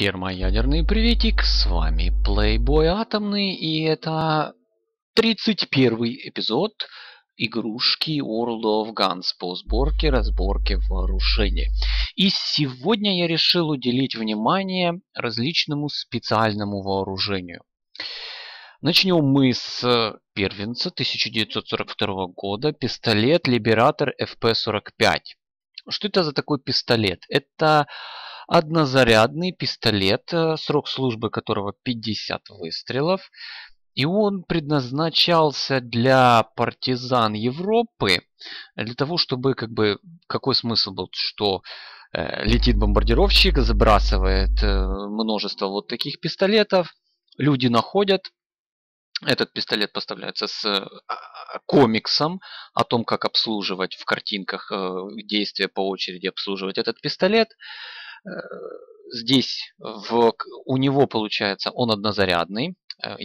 Термоядерный приветик, с вами Playboy Атомный, и это 31 эпизод игрушки World of Guns по сборке, разборке вооружения. И сегодня я решил уделить внимание различному специальному вооружению. Начнем мы с первенца 1942 года, пистолет Liberator FP-45. Что это за такой пистолет? Это однозарядный пистолет, э, срок службы которого 50 выстрелов. И он предназначался для партизан Европы, для того, чтобы, как бы, какой смысл был, что э, летит бомбардировщик, забрасывает э, множество вот таких пистолетов, люди находят, этот пистолет поставляется с а, а, комиксом о том, как обслуживать в картинках э, действия по очереди обслуживать этот пистолет. Э, здесь в, у него получается он однозарядный. Э,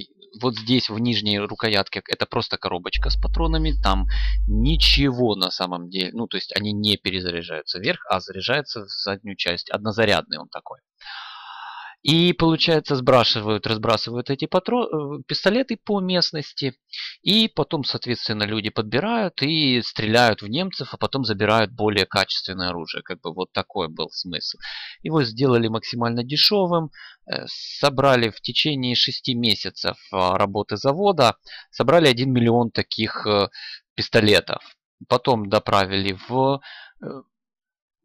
вот здесь в нижней рукоятке это просто коробочка с патронами. Там ничего на самом деле. Ну, то есть они не перезаряжаются вверх, а заряжаются в заднюю часть. Однозарядный он такой. И, получается, сбрасывают, разбрасывают эти патрон, э, пистолеты по местности. И потом, соответственно, люди подбирают и стреляют в немцев, а потом забирают более качественное оружие. Как бы вот такой был смысл. Его сделали максимально дешевым. Э, собрали в течение 6 месяцев а, работы завода. Собрали 1 миллион таких э, пистолетов. Потом доправили в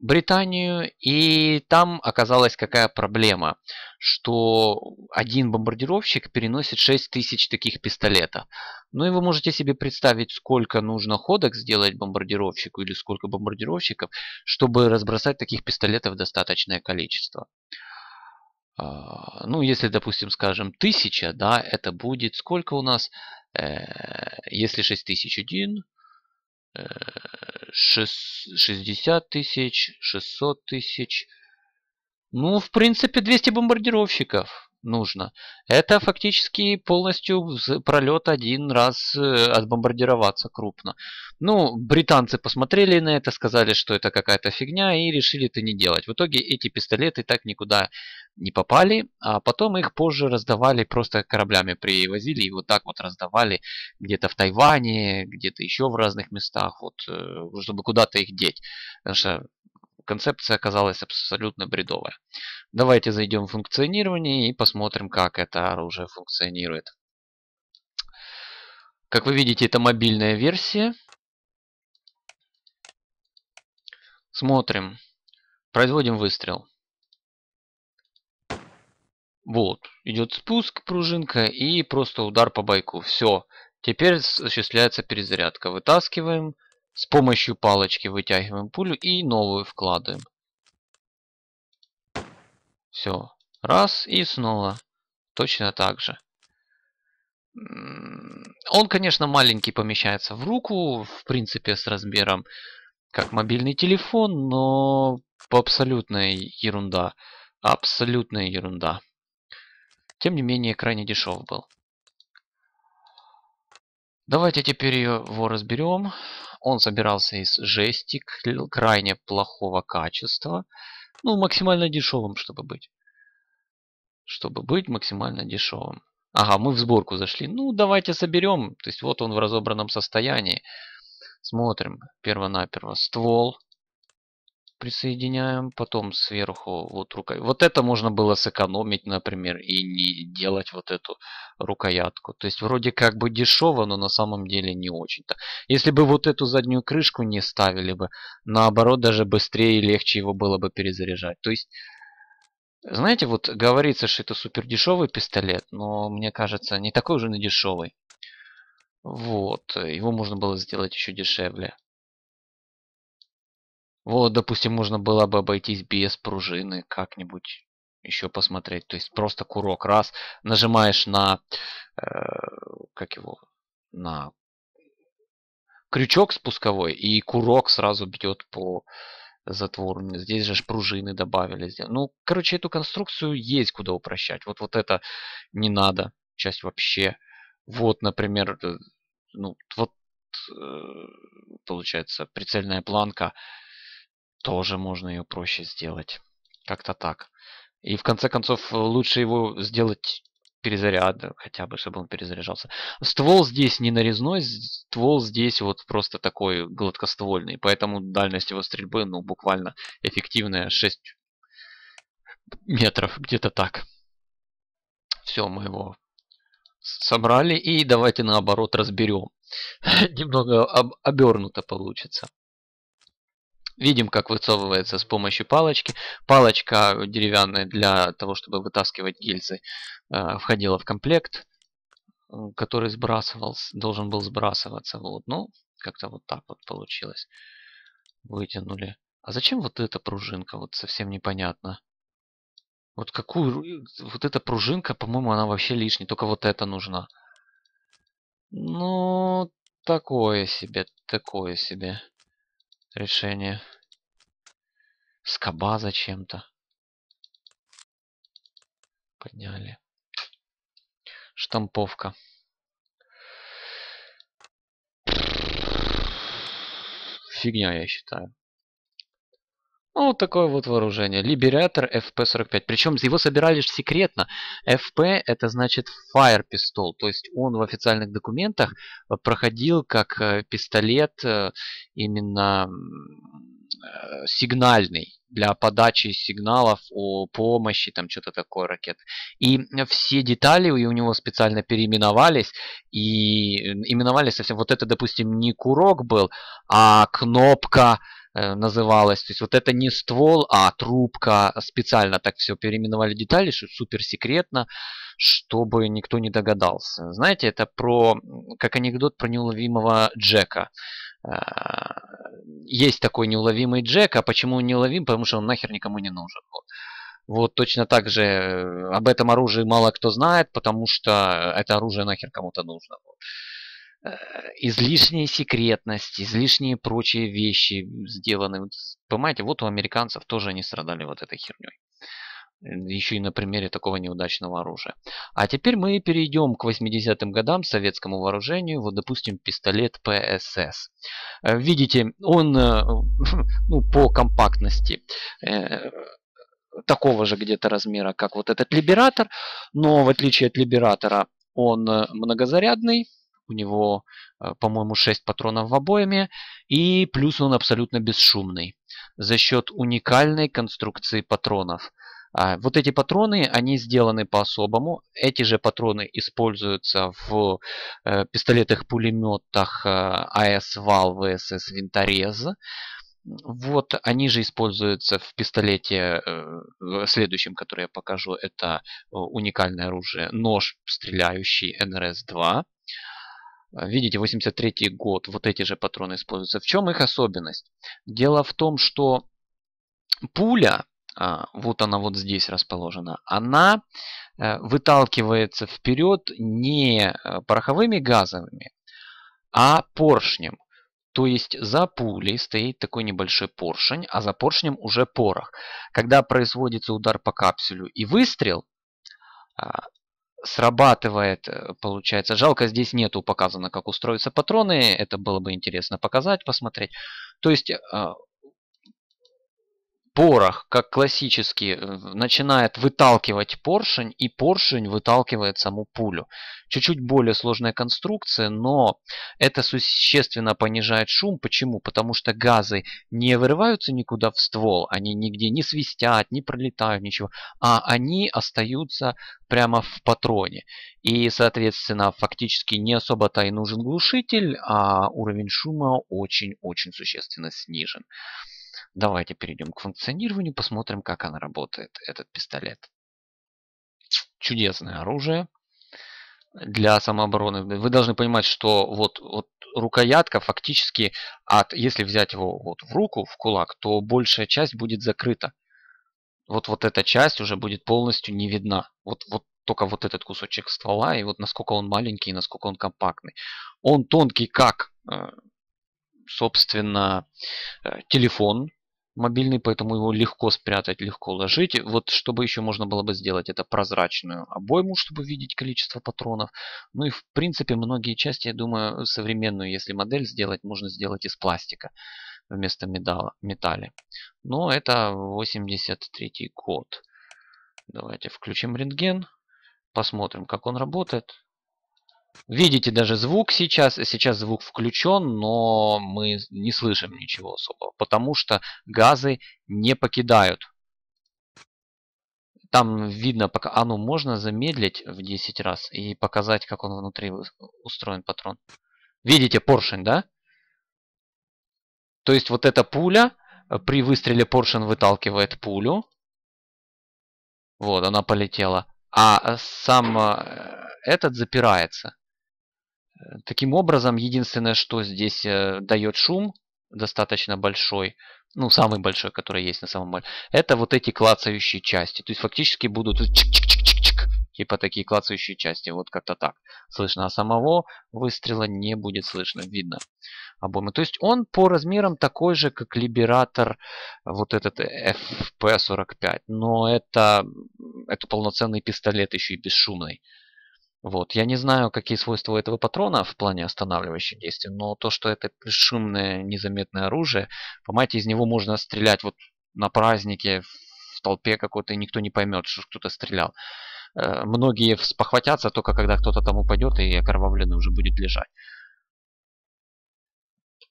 Британию, и там оказалась какая проблема, что один бомбардировщик переносит 6 тысяч таких пистолетов. Ну и вы можете себе представить, сколько нужно ходок сделать бомбардировщику или сколько бомбардировщиков, чтобы разбросать таких пистолетов достаточное количество. А, ну, если, допустим, скажем, тысяча, да, это будет сколько у нас? Э, если 6001, 60 тысяч, 600 тысяч. Ну, в принципе, 200 бомбардировщиков нужно. Это фактически полностью пролет один раз э, отбомбардироваться крупно. Ну, британцы посмотрели на это, сказали, что это какая-то фигня и решили это не делать. В итоге эти пистолеты так никуда не попали, а потом их позже раздавали, просто кораблями привозили и вот так вот раздавали где-то в Тайване, где-то еще в разных местах, вот, э, чтобы куда-то их деть. Потому что концепция оказалась абсолютно бредовая. Давайте зайдем в функционирование и посмотрим, как это оружие функционирует. Как вы видите, это мобильная версия. Смотрим. Производим выстрел. Вот, идет спуск, пружинка и просто удар по байку. Все. Теперь осуществляется перезарядка. Вытаскиваем. С помощью палочки вытягиваем пулю и новую вкладываем. Все. Раз и снова. Точно так же. Он, конечно, маленький помещается в руку, в принципе, с размером как мобильный телефон, но абсолютная ерунда. Абсолютная ерунда. Тем не менее, крайне дешев был. Давайте теперь его разберем. Он собирался из жести крайне плохого качества. Ну, максимально дешевым, чтобы быть. Чтобы быть максимально дешевым. Ага, мы в сборку зашли. Ну, давайте соберем. То есть вот он в разобранном состоянии. Смотрим. Первонаперво ствол присоединяем, потом сверху вот рукой. Вот это можно было сэкономить, например, и не делать вот эту рукоятку. То есть вроде как бы дешево, но на самом деле не очень-то. Если бы вот эту заднюю крышку не ставили бы, наоборот, даже быстрее и легче его было бы перезаряжать. То есть, знаете, вот говорится, что это супер дешевый пистолет, но мне кажется, не такой уже на дешевый. Вот, его можно было сделать еще дешевле. Вот, допустим, можно было бы обойтись без пружины как-нибудь еще посмотреть. То есть просто курок. Раз, нажимаешь на, э, как его, на крючок спусковой, и курок сразу бьет по затвору. Здесь же пружины добавили. Ну, короче, эту конструкцию есть куда упрощать. Вот, вот это не надо. Часть вообще. Вот, например, э, ну, вот э, получается прицельная планка тоже можно ее проще сделать. Как-то так. И в конце концов лучше его сделать перезаряд, хотя бы, чтобы он перезаряжался. Ствол здесь не нарезной, ствол здесь вот просто такой гладкоствольный, поэтому дальность его стрельбы, ну, буквально эффективная 6 метров, где-то так. Все, мы его собрали и давайте наоборот разберем. Немного об, обернуто получится. Видим, как выцовывается с помощью палочки. Палочка деревянная для того, чтобы вытаскивать гильзы, э, входила в комплект, который сбрасывался, должен был сбрасываться. Вот, ну, как-то вот так вот получилось. Вытянули. А зачем вот эта пружинка? Вот совсем непонятно. Вот какую... Вот эта пружинка, по-моему, она вообще лишняя. Только вот эта нужна. Ну, такое себе, такое себе решение. Скоба зачем-то. Подняли. Штамповка. Фигня, я считаю. Ну, вот такое вот вооружение. Либератор FP-45. Причем его собирали секретно. FP это значит Fire Pistol. То есть он в официальных документах э, проходил как э, пистолет э, именно сигнальный для подачи сигналов о помощи, там что-то такое ракет. И все детали у него специально переименовались, и именовались совсем, вот это, допустим, не курок был, а кнопка, называлась. То есть вот это не ствол, а трубка. Специально так все переименовали детали, что супер секретно, чтобы никто не догадался. Знаете, это про, как анекдот про неуловимого Джека. Э, есть такой неуловимый Джек, а почему неуловим? Потому что он нахер никому не нужен. Вот. Вот точно так же э, об этом оружии мало кто знает, потому что это оружие нахер кому-то нужно. Вот. Э, излишняя секретность, излишние прочие вещи сделаны. Понимаете, вот у американцев тоже они страдали вот этой херней. Еще и на примере такого неудачного оружия. А теперь мы перейдем к 80-м годам, советскому вооружению. Вот, допустим, пистолет ПСС. Э, видите, он э, ну, по компактности такого же где-то размера, как вот этот Либератор. Но в отличие от Либератора, он многозарядный у него, э, по-моему, 6 патронов в обойме. И плюс он абсолютно бесшумный. За счет уникальной конструкции патронов. А, вот эти патроны, они сделаны по-особому. Эти же патроны используются в э, пистолетах-пулеметах э, АС ВАЛ ВСС Винторез. Вот они же используются в пистолете следующем, который я покажу. Это уникальное оружие. Нож стреляющий НРС-2. А, видите, 83 год, вот эти же патроны используются. В чем их особенность? Дело в том, что пуля, а, вот она вот здесь расположена, она э, выталкивается вперед не э, пороховыми газовыми, а поршнем. То есть за пулей стоит такой небольшой поршень, а за поршнем уже порох. Когда производится удар по капсулю и выстрел, а, срабатывает, э, получается. Жалко, здесь нету показано, как устроятся патроны. Это было бы интересно показать, посмотреть. То есть а, порох, как классический, э, начинает выталкивать поршень, и поршень выталкивает саму пулю. Чуть-чуть более сложная конструкция, но это существенно понижает шум. Почему? Потому что газы не вырываются никуда в ствол, они нигде не свистят, не пролетают, ничего, а они остаются прямо в патроне. И, соответственно, фактически не особо-то и нужен глушитель, а уровень шума очень-очень существенно снижен. Давайте перейдем к функционированию, посмотрим, как она работает, этот пистолет. Чудесное оружие для самообороны. Вы должны понимать, что вот, вот рукоятка фактически, от, если взять его вот в руку, в кулак, то большая часть будет закрыта. Вот, вот эта часть уже будет полностью не видна. Вот, вот только вот этот кусочек ствола, и вот насколько он маленький, и насколько он компактный. Он тонкий, как, э, собственно, э, телефон, мобильный, поэтому его легко спрятать, легко ложить. Вот чтобы еще можно было бы сделать это прозрачную обойму, чтобы видеть количество патронов. Ну и в принципе многие части, я думаю, современную, если модель сделать, можно сделать из пластика вместо металла, металли. Но это 83 год. Давайте включим рентген. Посмотрим, как он работает. Видите даже звук сейчас. Сейчас звук включен, но мы не слышим ничего особого. Потому что газы не покидают. Там видно, пока оно можно замедлить в 10 раз и показать, как он внутри устроен патрон. Видите поршень, да? То есть вот эта пуля, э, при выстреле поршень выталкивает пулю. Вот, она полетела. А сам э, этот запирается. Таким образом, единственное, что здесь э, дает шум, достаточно большой, ну, самый большой, который есть на самом деле, это вот эти клацающие части. То есть, фактически будут чик-чик-чик-чик, типа такие клацающие части, вот как-то так слышно. А самого выстрела не будет слышно, видно обоймы. То есть, он по размерам такой же, как Либератор, вот этот FP45, но это, это полноценный пистолет еще и бесшумный. Вот. Я не знаю, какие свойства у этого патрона в плане останавливающих действий, но то, что это бесшумное, незаметное оружие, понимаете, из него можно стрелять вот на празднике, в толпе какой-то, и никто не поймет, что кто-то стрелял. Э, многие спохватятся только когда кто-то там упадет и окровавленный уже будет лежать.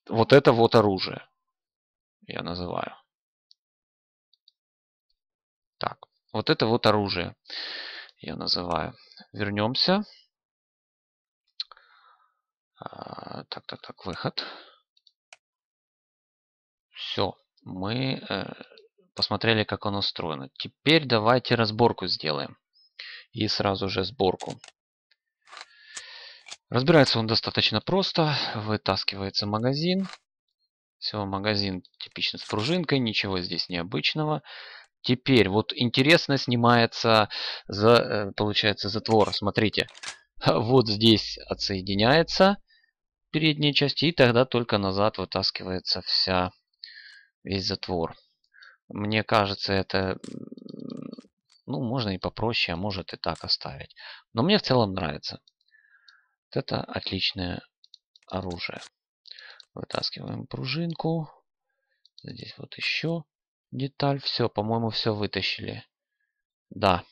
Вот это вот оружие, я называю. Так, вот это вот оружие я называю. Вернемся. А, так, так, так, выход. Все, мы э, посмотрели, как он устроено. Теперь давайте разборку сделаем. И сразу же сборку. Разбирается он достаточно просто. Вытаскивается магазин. Все, магазин типично с пружинкой, ничего здесь необычного. Теперь вот интересно снимается, за, э, получается, затвор. Смотрите, вот здесь отсоединяется передняя часть, и тогда только назад вытаскивается вся, весь затвор. Мне кажется, это, ну, можно и попроще, а может и так оставить. Но мне в целом нравится. Вот это отличное оружие. Вытаскиваем пружинку. Здесь вот еще деталь. Все, по-моему, все вытащили. Да,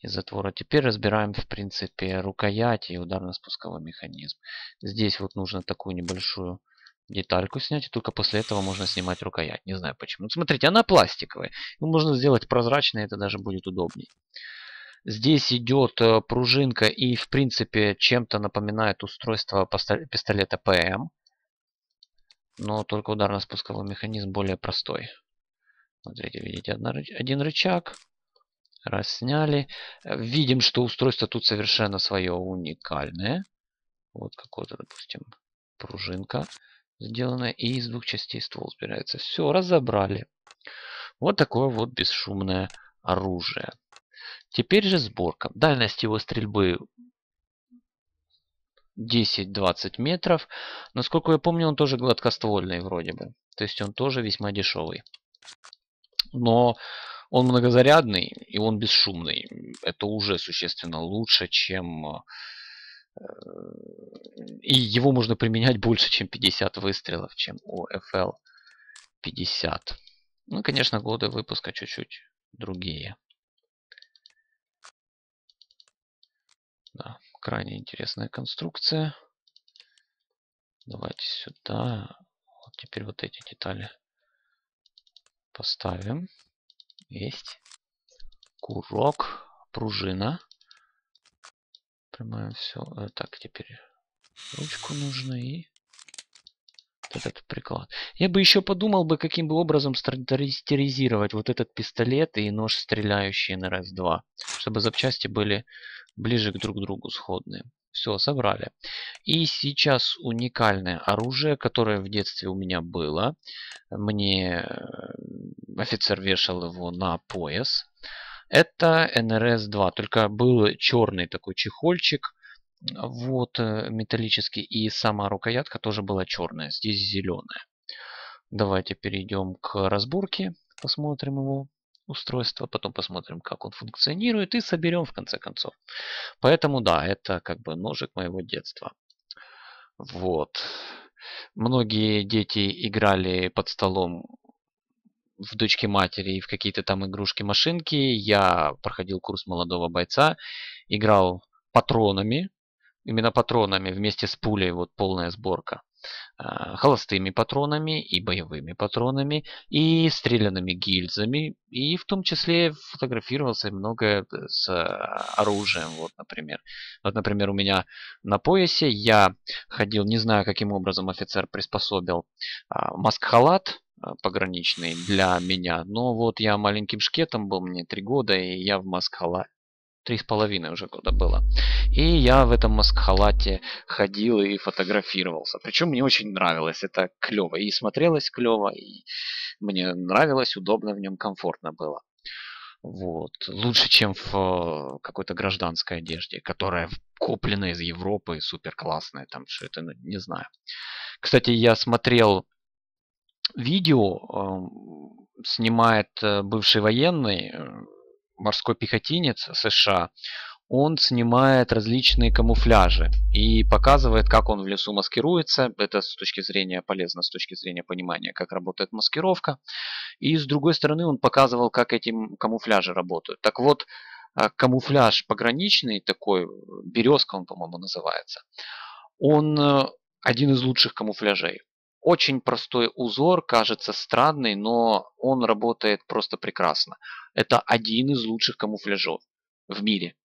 из затвора. Теперь разбираем, в принципе, рукоять и ударно-спусковой механизм. Здесь вот нужно такую небольшую детальку снять, и только после этого можно снимать рукоять. Не знаю почему. Смотрите, она пластиковая. Ее можно сделать прозрачной, это даже будет удобней. Здесь идет э, пружинка и, в принципе, чем-то напоминает устройство пистолета ПМ. Но только ударно-спусковой механизм более простой. Смотрите, видите, один рычаг. Раз сняли. Видим, что устройство тут совершенно свое уникальное. Вот какой-то, допустим, пружинка сделанная. И из двух частей ствол сбирается. Все, разобрали. Вот такое вот бесшумное оружие. Теперь же сборка. Дальность его стрельбы 10-20 метров. Насколько я помню, он тоже гладкоствольный вроде бы. То есть он тоже весьма дешевый но он многозарядный и он бесшумный. Это уже существенно лучше, чем... Э, и его можно применять больше, чем 50 выстрелов, чем у FL 50. Ну, конечно, годы выпуска чуть-чуть другие. Да, крайне интересная конструкция. Давайте сюда. Вот теперь вот эти детали Поставим. Есть. Курок. Пружина. Прямаем все. Э, так, теперь ручку нужно и этот приклад. Я бы еще подумал бы, каким бы образом стандартизировать вот этот пистолет и нож, стреляющий на раз 2 чтобы запчасти были ближе к друг другу сходные. Все, собрали. И сейчас уникальное оружие, которое в детстве у меня было. Мне э, офицер вешал его на пояс. Это НРС-2, только был черный такой чехольчик, вот э, металлический, и сама рукоятка тоже была черная, здесь зеленая. Давайте перейдем к разборке, посмотрим его устройство, потом посмотрим, как он функционирует и соберем в конце концов. Поэтому да, это как бы ножик моего детства. Вот. Многие дети играли под столом в дочке матери и в какие-то там игрушки-машинки. Я проходил курс молодого бойца, играл патронами, именно патронами вместе с пулей, вот полная сборка. А, холостыми патронами и боевыми патронами и стрелянными гильзами и в том числе фотографировался много с оружием. Вот например. Вот например у меня на поясе я ходил не знаю каким образом офицер приспособил а, маск-халат а, пограничный для меня но вот я маленьким шкетом был мне три года и я в маск-халате три с половиной уже года было. И я в этом маскхалате ходил и фотографировался. Причем мне очень нравилось, это клево. И смотрелось клево, и мне нравилось, удобно в нем, комфортно было. Вот. Лучше, чем в э, какой-то гражданской одежде, которая куплена из Европы, супер классная, там что это, ну, не знаю. Кстати, я смотрел видео, э, снимает э, бывший военный, морской пехотинец США, он снимает различные камуфляжи и показывает, как он в лесу маскируется. Это с точки зрения полезно, с точки зрения понимания, как работает маскировка. И с другой стороны, он показывал, как эти камуфляжи работают. Так вот, а, камуфляж пограничный такой, березка он, по-моему, называется, он э, один из лучших камуфляжей. Очень простой узор, кажется странный, но он работает просто прекрасно. Это один из лучших камуфляжов в мире.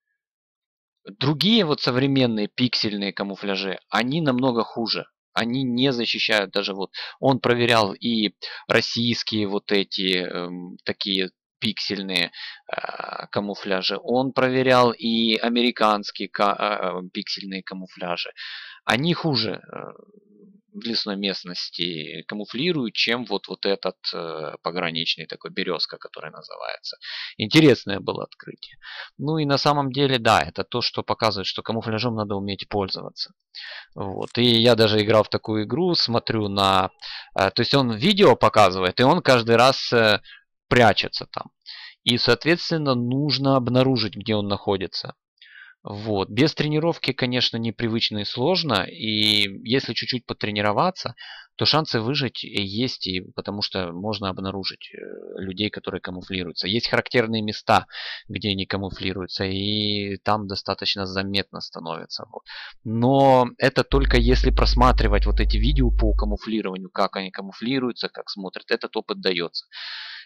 Другие вот современные пиксельные камуфляжи, они намного хуже. Они не защищают даже вот... Он проверял и российские вот эти э, такие пиксельные э, камуфляжи. Он проверял и американские э, пиксельные камуфляжи. Они хуже э, лесной местности камуфлируют, чем вот, вот этот э, пограничный такой березка, который называется. Интересное было открытие. Ну и на самом деле, да, это то, что показывает, что камуфляжом надо уметь пользоваться. Вот. И я даже играл в такую игру, смотрю на... Э, то есть он видео показывает, и он каждый раз э, прячется там. И, соответственно, нужно обнаружить, где он находится. Вот. Без тренировки, конечно, непривычно и сложно. И если чуть-чуть потренироваться, то шансы выжить есть, и потому что можно обнаружить э, людей, которые камуфлируются. Есть характерные места, где они камуфлируются, и там достаточно заметно становится. Вот. Но это только если просматривать вот эти видео по камуфлированию, как они камуфлируются, как смотрят, этот опыт дается.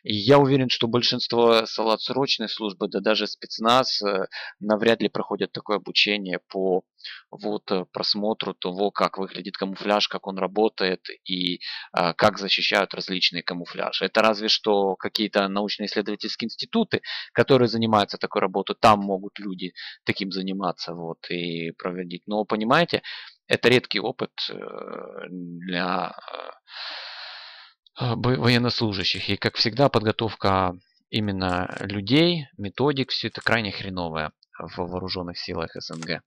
И я уверен, что большинство салат срочной службы, да даже спецназ, э, навряд ли проходят такое обучение по вот э, просмотру того, как выглядит камуфляж, как он работает и а, как защищают различные камуфляжи. Это разве что какие-то научно-исследовательские институты, которые занимаются такой работой, там могут люди таким заниматься вот, и проводить. Но понимаете, это редкий опыт э, для военнослужащих. И, как всегда, подготовка именно людей, методик, все это крайне хреновое в вооруженных силах СНГ.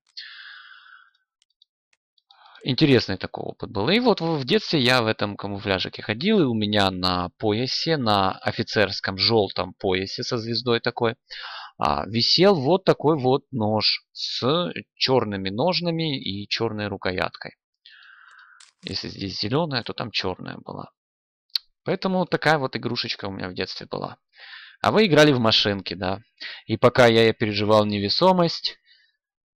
Интересный такой опыт был. И вот в детстве я в этом камуфляжике ходил, и у меня на поясе, на офицерском желтом поясе со звездой такой, а, висел вот такой вот нож с черными ножнами и черной рукояткой. Если здесь зеленая, то там черная была. Поэтому такая вот игрушечка у меня в детстве была. А вы играли в машинки, да. И пока я переживал невесомость,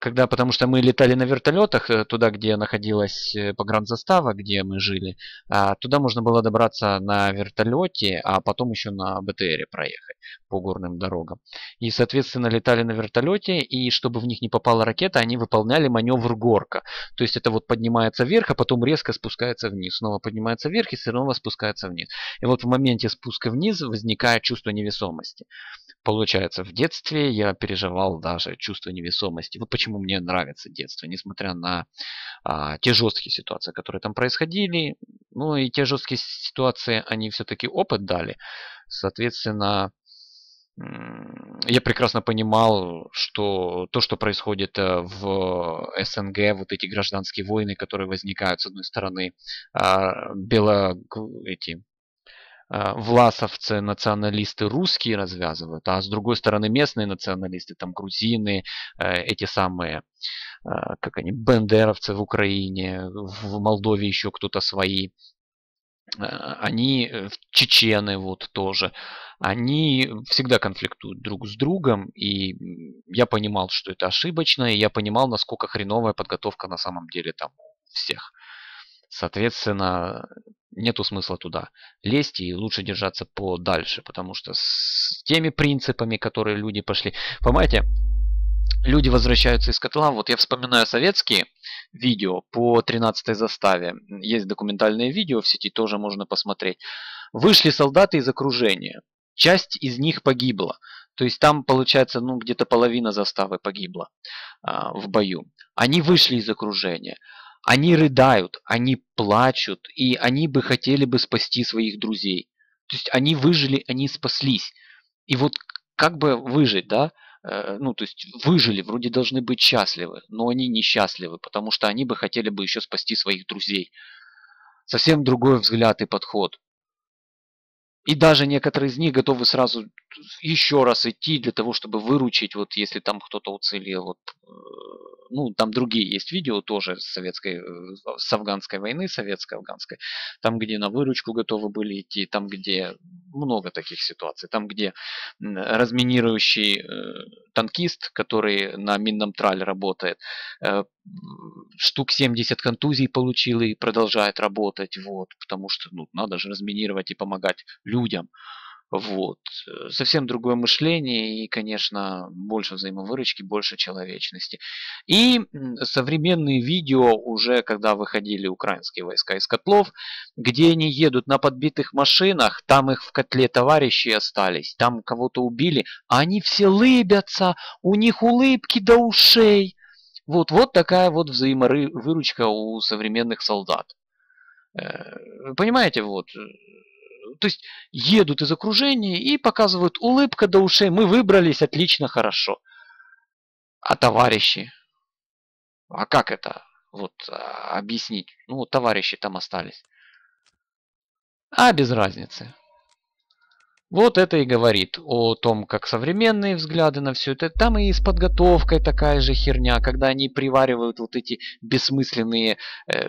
когда, потому что мы летали на вертолетах э, туда, где находилась э, погранзастава, где мы жили, а туда можно было добраться на вертолете, а потом еще на БТРе проехать по горным дорогам. И, соответственно, летали на вертолете, и чтобы в них не попала ракета, они выполняли маневр горка. То есть это вот поднимается вверх, а потом резко спускается вниз. Снова поднимается вверх и снова спускается вниз. И вот в моменте спуска вниз возникает чувство невесомости. Получается, в детстве я переживал даже чувство невесомости. Вот почему мне нравится детство, несмотря на а, те жесткие ситуации, которые там происходили. Ну и те жесткие ситуации, они все-таки опыт дали. Соответственно, я прекрасно понимал, что то, что происходит э, в СНГ, вот эти гражданские войны, которые возникают, с одной стороны, а, бело, эти власовцы, националисты русские развязывают, а с другой стороны местные националисты, там грузины, э, эти самые, а, как они, бендеровцы в Украине, в Молдове еще кто-то свои. они, чечены вот тоже, они всегда конфликтуют друг с другом, и я понимал, что это ошибочно, и я понимал, насколько хреновая подготовка на самом деле там у всех. Соответственно, нету смысла туда лезть и лучше держаться подальше, потому что с теми принципами, которые люди пошли... Понимаете, люди возвращаются из котла. Вот я вспоминаю советские видео по 13 заставе. Есть документальные видео в сети, тоже можно посмотреть. Вышли солдаты из окружения. Часть из них погибла. То есть там, получается, ну где-то половина заставы погибла а, в бою. Они вышли из окружения. Они рыдают, они плачут, и они бы хотели бы спасти своих друзей. То есть они выжили, они спаслись. И вот как бы выжить, да? Э, ну, то есть выжили, вроде должны быть счастливы, но они несчастливы, потому что они бы хотели бы еще спасти своих друзей. Совсем другой взгляд и подход. И даже некоторые из них готовы сразу еще раз идти для того, чтобы выручить, вот если там кто-то уцелел. Вот, э, ну, там другие есть видео тоже с советской, э, с афганской войны, советско-афганской. Там, где на выручку готовы были идти, там, где много таких ситуаций. Там, где разминирующий э, танкист, который на минном трале работает, штук 70 контузий получил и продолжает работать, вот, потому что ну, надо же разминировать и помогать людям. Вот. Э, совсем другое мышление и, конечно, больше взаимовыручки, больше человечности. И современные видео уже, когда выходили украинские войска из котлов, где они едут на подбитых машинах, там их в котле товарищи остались, там кого-то убили, а они все лыбятся, у них улыбки до ушей. Вот, вот такая вот взаимовыручка у современных солдат. Э, понимаете, вот, э, то есть едут из окружения и показывают улыбка до ушей. Мы выбрались отлично, хорошо. А товарищи? А как это вот а, объяснить? Ну, товарищи там остались. А без разницы. Вот это и говорит о том, как современные взгляды на все это. Там и с подготовкой такая же херня, когда они приваривают вот эти бессмысленные э,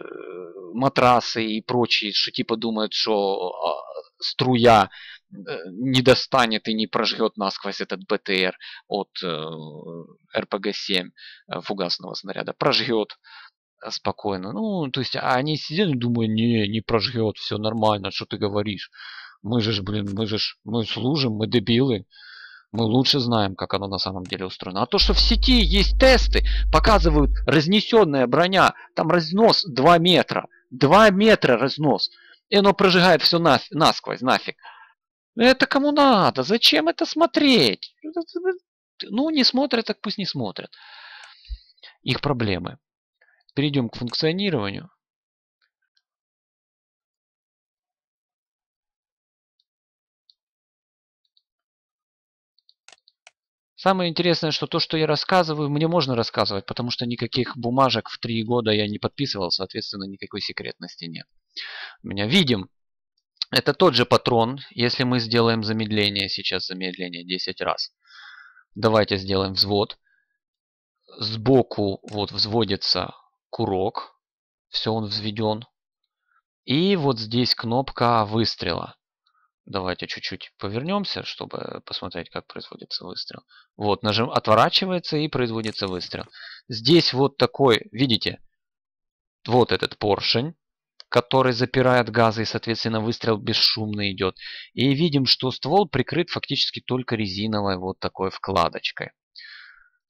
матрасы и прочие, что типа думают, что э, струя э, не достанет и не прожжет насквозь этот БТР от э, РПГ-7 э, фугасного снаряда. Прожжет спокойно. Ну, то есть, а они сидят и думают, не, не прожжет, все нормально, что ты говоришь. Мы же, блин, мы же, мы служим, мы дебилы. Мы лучше знаем, как оно на самом деле устроено. А то, что в сети есть тесты, показывают разнесенная броня, там разнос 2 метра. 2 метра разнос. И оно прожигает все нас, насквозь, нафиг. Это кому надо? Зачем это смотреть? Ну, не смотрят, так пусть не смотрят. Их проблемы. Перейдем к функционированию. Самое интересное, что то, что я рассказываю, мне можно рассказывать, потому что никаких бумажек в три года я не подписывал, соответственно, никакой секретности нет. Меня видим. Это тот же патрон, если мы сделаем замедление, сейчас замедление 10 раз. Давайте сделаем взвод. Сбоку вот взводится курок. Все, он взведен. И вот здесь кнопка выстрела. Давайте чуть-чуть повернемся, чтобы посмотреть, как производится выстрел. Вот, нажим, отворачивается и производится выстрел. Здесь вот такой, видите, вот этот поршень, который запирает газы, и, соответственно, выстрел бесшумно идет. И видим, что ствол прикрыт фактически только резиновой вот такой вкладочкой.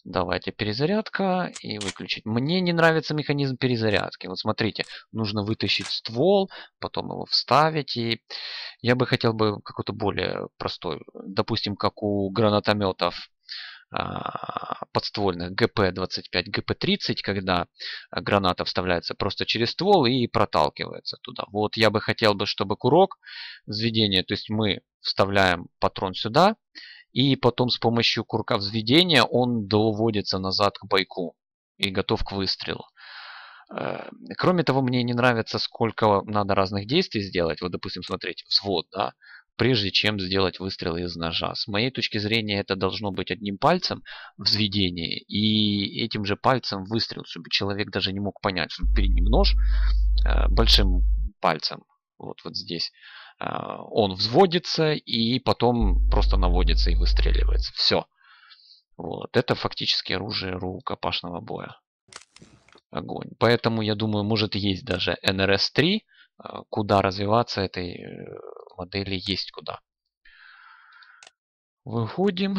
Давайте перезарядка и выключить. Мне не нравится механизм перезарядки. Вот смотрите, нужно вытащить ствол, потом его вставить. И я бы хотел бы какой-то более простой, допустим, как у гранатометов подствольных ГП-25, ГП-30, когда граната вставляется просто через ствол и проталкивается туда. Вот я бы хотел бы, чтобы курок взведения, то есть мы вставляем патрон сюда, и потом с помощью курка взведения он доводится назад к бойку и готов к выстрелу. Э, кроме того, мне не нравится, сколько надо разных действий сделать. Вот, допустим, смотреть, взвод, да, прежде чем сделать выстрел из ножа. С моей точки зрения, это должно быть одним пальцем взведение и этим же пальцем выстрел, чтобы человек даже не мог понять, что перед ним нож э, большим пальцем Вот, вот здесь. А, он взводится и потом просто наводится и выстреливается. Все. Вот. Это фактически оружие рукопашного боя. Огонь. Поэтому, я думаю, может есть даже NRS-3, а, куда развиваться этой э, модели есть куда. Выходим.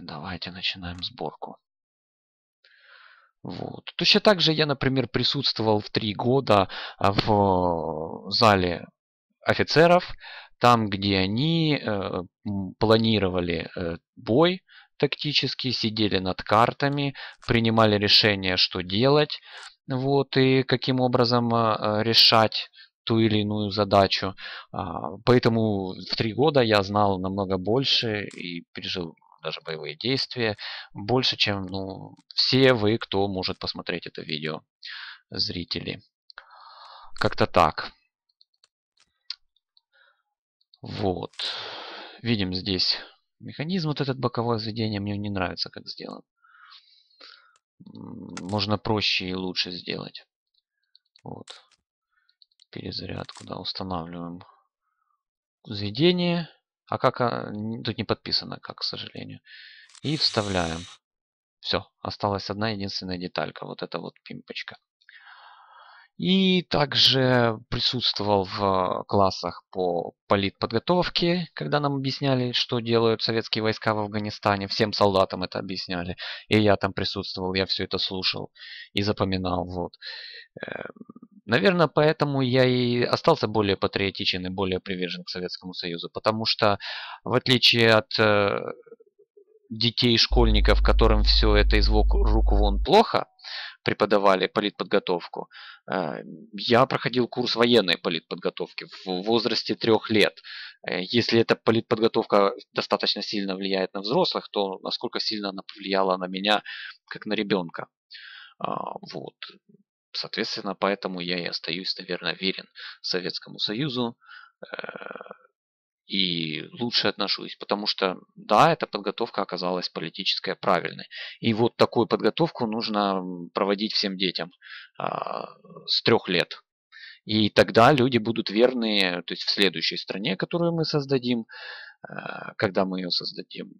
Давайте начинаем сборку. Вот. Точно так же я, например, присутствовал в три года а, в зале офицеров, там, где они э, планировали э, бой тактически, сидели над картами, принимали решение, что делать, вот, и каким образом э, решать ту или иную задачу. А, поэтому в три года я знал намного больше и пережил даже боевые действия больше, чем ну, все вы, кто может посмотреть это видео, зрители. Как-то так. Вот. Видим здесь механизм вот этот боковое заведение. Мне не нравится, как сделан. Можно проще и лучше сделать. Вот. Перезарядку, да, устанавливаем. Заведение. А как? А, тут не подписано, как, к сожалению. И вставляем. Все, осталась одна единственная деталька. Вот эта вот пимпочка. И также присутствовал в классах по политподготовке, когда нам объясняли, что делают советские войска в Афганистане. Всем солдатам это объясняли. И я там присутствовал, я все это слушал и запоминал. Вот. Наверное, поэтому я и остался более патриотичен и более привержен к Советскому Союзу. Потому что, в отличие от э, детей, школьников, которым все это из рук вон плохо, преподавали политподготовку. Э, я проходил курс военной политподготовки в возрасте трех лет. Э, если эта политподготовка достаточно сильно влияет на взрослых, то насколько сильно она повлияла на меня, как на ребенка. А, вот. Соответственно, поэтому я и остаюсь, наверное, верен Советскому Союзу э, и лучше отношусь, потому что, да, эта подготовка оказалась политическая правильной. И вот такую подготовку нужно проводить всем детям а, с трех лет. И тогда люди будут верны, то есть в следующей стране, которую мы создадим, а, когда мы ее создадим,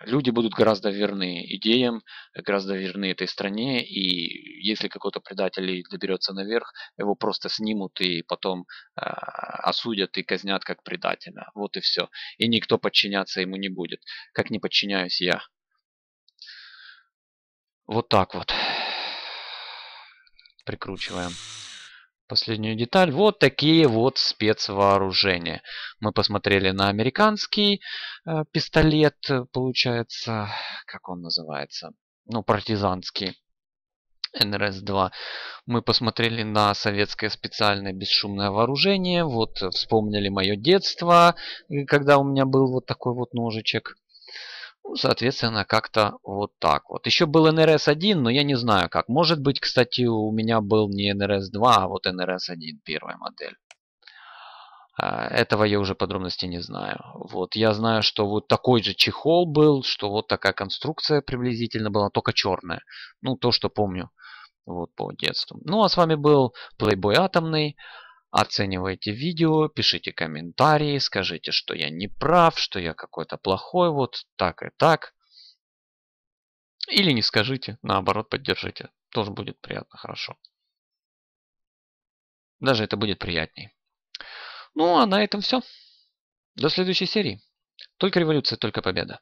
люди будут гораздо верны идеям, гораздо верны этой стране, и если какой-то предатель доберется наверх, его просто снимут и потом э, осудят и казнят как предателя. Вот и все. И никто подчиняться ему не будет, как не подчиняюсь я. Вот так вот. Прикручиваем последнюю деталь. Вот такие вот спецвооружения. Мы посмотрели на американский э, пистолет, получается, как он называется, ну, партизанский. НРС-2. Мы посмотрели на советское специальное бесшумное вооружение. Вот вспомнили мое детство, когда у меня был вот такой вот ножичек. Ну, соответственно, как-то вот так вот. Еще был NRS-1, но я не знаю как. Может быть, кстати, у меня был не NRS-2, а вот NRS-1, первая модель. А, этого я уже подробности не знаю. Вот я знаю, что вот такой же чехол был, что вот такая конструкция приблизительно была, только черная. Ну, то, что помню вот по детству. Ну, а с вами был Playboy Атомный. Оценивайте видео, пишите комментарии, скажите, что я не прав, что я какой-то плохой, вот так и так. Или не скажите, наоборот, поддержите. Тоже будет приятно, хорошо. Даже это будет приятней. Ну, а на этом все. До следующей серии. Только революция, только победа.